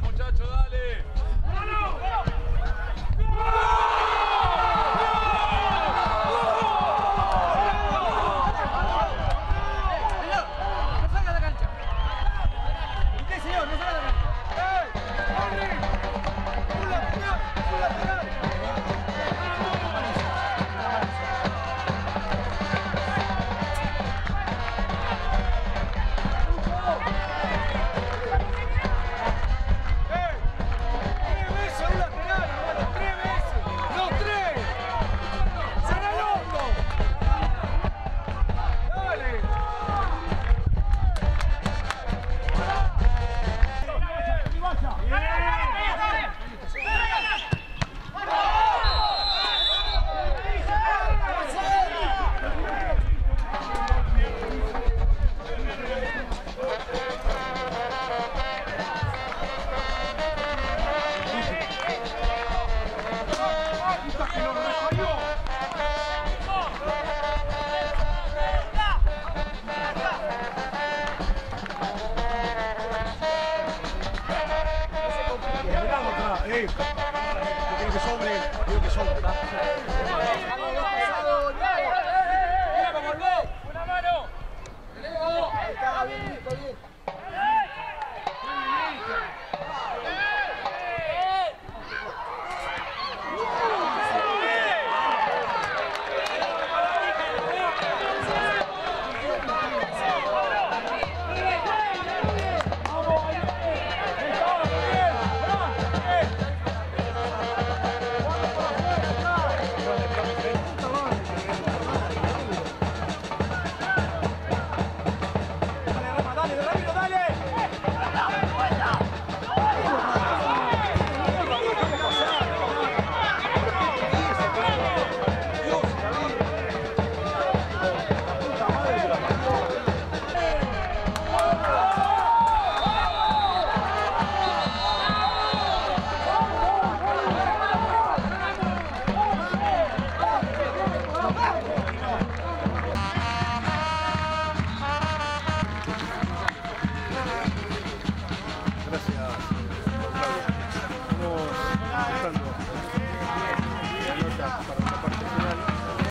muchachos, dale. 우리 여기 손 나.